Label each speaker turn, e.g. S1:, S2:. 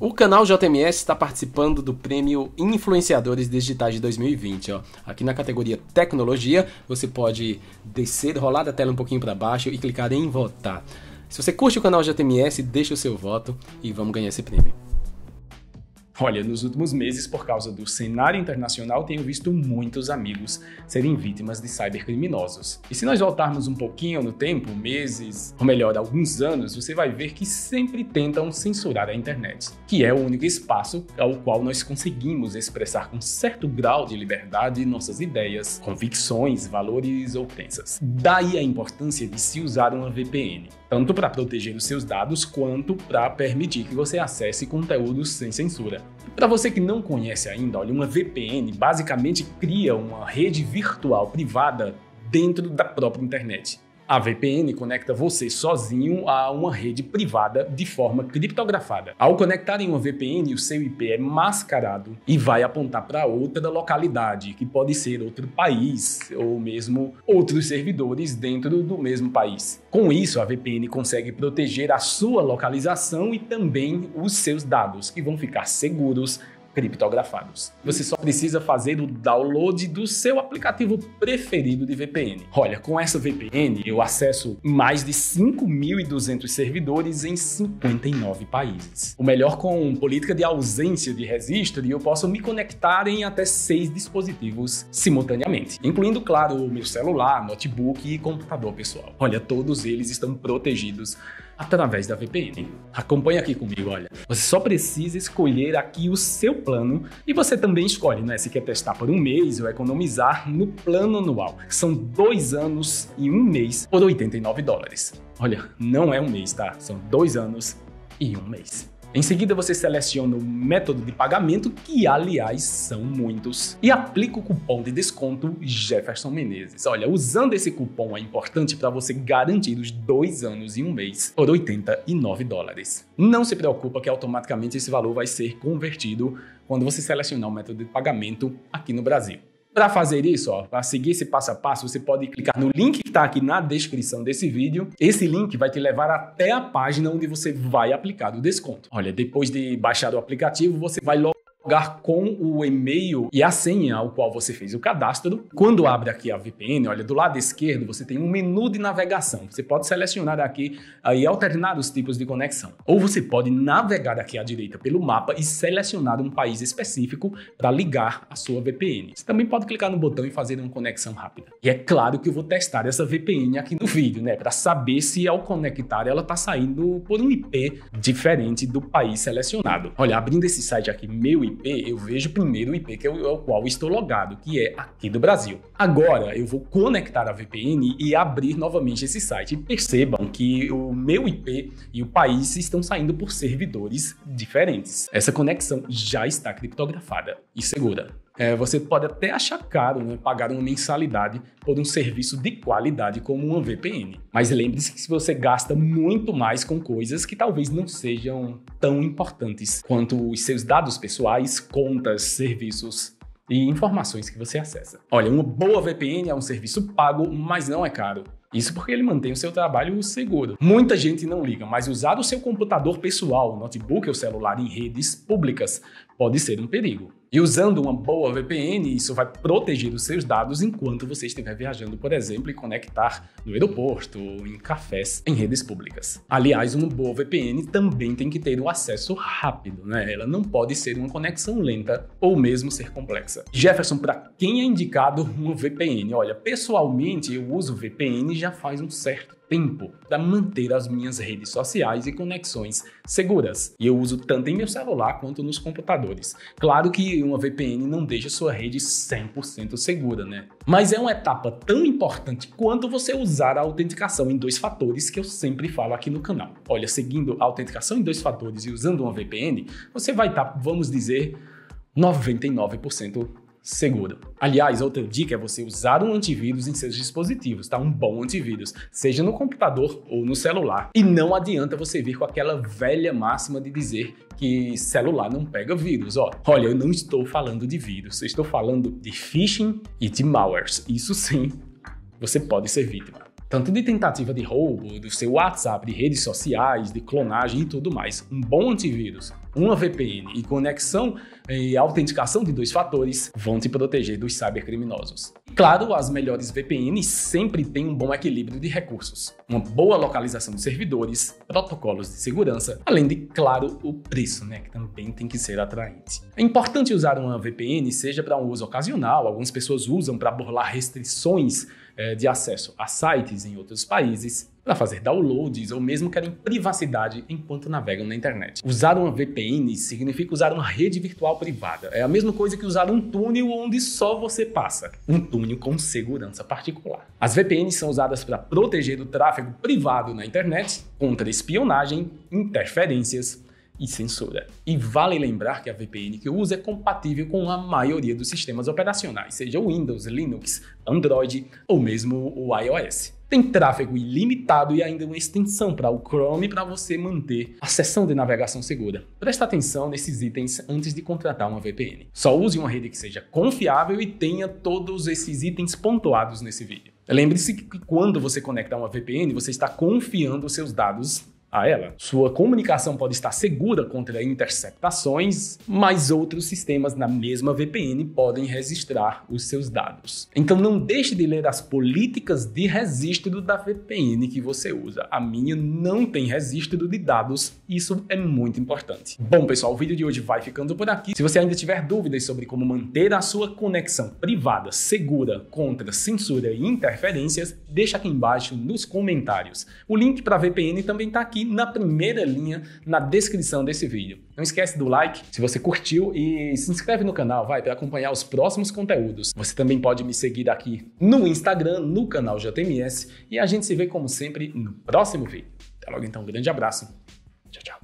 S1: O canal JMS está participando do prêmio Influenciadores Digitais de 2020. Ó. Aqui na categoria Tecnologia, você pode descer, rolar a tela um pouquinho para baixo e clicar em votar. Se você curte o canal JMS, deixa o seu voto e vamos ganhar esse prêmio.
S2: Olha, nos últimos meses, por causa do cenário internacional, tenho visto muitos amigos serem vítimas de cybercriminosos. E se nós voltarmos um pouquinho no tempo, meses, ou melhor, alguns anos, você vai ver que sempre tentam censurar a internet, que é o único espaço ao qual nós conseguimos expressar com certo grau de liberdade nossas ideias, convicções, valores ou crenças. Daí a importância de se usar uma VPN, tanto para proteger os seus dados quanto para permitir que você acesse conteúdos sem censura. Para você que não conhece ainda, olha, uma VPN basicamente cria uma rede virtual privada dentro da própria internet. A VPN conecta você sozinho a uma rede privada de forma criptografada. Ao conectar em uma VPN, o seu IP é mascarado e vai apontar para outra localidade, que pode ser outro país ou mesmo outros servidores dentro do mesmo país. Com isso, a VPN consegue proteger a sua localização e também os seus dados, que vão ficar seguros criptografados. Você só precisa fazer o download do seu aplicativo preferido de VPN. Olha, com essa VPN eu acesso mais de 5.200 servidores em 59 países. O melhor com política de ausência de registro eu posso me conectar em até seis dispositivos simultaneamente, incluindo, claro, meu celular, notebook e computador pessoal. Olha, todos eles estão protegidos através da VPN. Acompanhe aqui comigo, olha. Você só precisa escolher aqui o seu plano e você também escolhe, né? Se quer testar por um mês ou economizar no plano anual. São dois anos e um mês por 89 dólares. Olha, não é um mês, tá? São dois anos e um mês. Em seguida, você seleciona o método de pagamento, que aliás são muitos, e aplica o cupom de desconto Jefferson Menezes. Olha, usando esse cupom é importante para você garantir os dois anos e um mês por 89 dólares. Não se preocupa que automaticamente esse valor vai ser convertido quando você selecionar o método de pagamento aqui no Brasil. Para fazer isso, para seguir esse passo a passo, você pode clicar no link que está aqui na descrição desse vídeo. Esse link vai te levar até a página onde você vai aplicar o desconto. Olha, depois de baixar o aplicativo, você vai logo com o e-mail e a senha ao qual você fez o cadastro. Quando abre aqui a VPN, olha, do lado esquerdo você tem um menu de navegação. Você pode selecionar aqui e alternar os tipos de conexão. Ou você pode navegar aqui à direita pelo mapa e selecionar um país específico para ligar a sua VPN. Você também pode clicar no botão e fazer uma conexão rápida. E é claro que eu vou testar essa VPN aqui no vídeo, né, para saber se ao conectar ela está saindo por um IP diferente do país selecionado. Olha, abrindo esse site aqui, meu IP, eu vejo primeiro o IP que é o, é qual estou logado, que é aqui do Brasil. Agora eu vou conectar a VPN e abrir novamente esse site. percebam que o meu IP e o país estão saindo por servidores diferentes. Essa conexão já está criptografada e segura. É, você pode até achar caro né, pagar uma mensalidade por um serviço de qualidade como uma VPN. Mas lembre-se que você gasta muito mais com coisas que talvez não sejam tão importantes quanto os seus dados pessoais, contas, serviços e informações que você acessa. Olha, uma boa VPN é um serviço pago, mas não é caro. Isso porque ele mantém o seu trabalho seguro. Muita gente não liga, mas usar o seu computador pessoal, notebook ou celular em redes públicas pode ser um perigo. E usando uma boa VPN, isso vai proteger os seus dados enquanto você estiver viajando, por exemplo, e conectar no aeroporto em cafés em redes públicas. Aliás, uma boa VPN também tem que ter um acesso rápido, né? Ela não pode ser uma conexão lenta ou mesmo ser complexa. Jefferson, para quem é indicado uma VPN? Olha, pessoalmente eu uso VPN já faz um certo tempo para manter as minhas redes sociais e conexões seguras. E eu uso tanto em meu celular quanto nos computadores. Claro que uma VPN não deixa sua rede 100% segura, né? Mas é uma etapa tão importante quanto você usar a autenticação em dois fatores que eu sempre falo aqui no canal. Olha, seguindo a autenticação em dois fatores e usando uma VPN, você vai estar, tá, vamos dizer, 99% seguro. Aliás, outra dica é você usar um antivírus em seus dispositivos, tá? Um bom antivírus, seja no computador ou no celular. E não adianta você vir com aquela velha máxima de dizer que celular não pega vírus. Ó, olha, eu não estou falando de vírus, eu estou falando de phishing e de malwares. Isso sim, você pode ser vítima tanto de tentativa de roubo, do seu WhatsApp, de redes sociais, de clonagem e tudo mais. Um bom antivírus Uma VPN e conexão e autenticação de dois fatores vão te proteger dos cybercriminosos. Claro, as melhores VPNs sempre têm um bom equilíbrio de recursos, uma boa localização de servidores, protocolos de segurança, além de, claro, o preço, né, que também tem que ser atraente. É importante usar uma VPN, seja para um uso ocasional, algumas pessoas usam para burlar restrições é, de acesso a sites em outros países, para fazer downloads ou mesmo querem privacidade enquanto navegam na internet. Usar uma VPN significa usar uma rede virtual privada. É a mesma coisa que usar um túnel onde só você passa. Um túnel com segurança particular. As VPNs são usadas para proteger o tráfego privado na internet contra espionagem, interferências, e censura. E vale lembrar que a VPN que eu uso é compatível com a maioria dos sistemas operacionais, seja Windows, Linux, Android ou mesmo o iOS. Tem tráfego ilimitado e ainda uma extensão para o Chrome para você manter a sessão de navegação segura. Presta atenção nesses itens antes de contratar uma VPN. Só use uma rede que seja confiável e tenha todos esses itens pontuados nesse vídeo. Lembre-se que quando você conectar uma VPN, você está confiando seus dados a ela. Sua comunicação pode estar segura contra interceptações, mas outros sistemas na mesma VPN podem registrar os seus dados. Então não deixe de ler as políticas de registro da VPN que você usa. A minha não tem registro de dados, isso é muito importante. Bom, pessoal, o vídeo de hoje vai ficando por aqui. Se você ainda tiver dúvidas sobre como manter a sua conexão privada segura contra censura e interferências, deixa aqui embaixo nos comentários. O link para a VPN também está aqui aqui na primeira linha na descrição desse vídeo. Não esquece do like se você curtiu e se inscreve no canal, vai, para acompanhar os próximos conteúdos. Você também pode me seguir aqui no Instagram, no canal JMS e a gente se vê como sempre no próximo vídeo. Até logo então, um grande abraço. Tchau, tchau.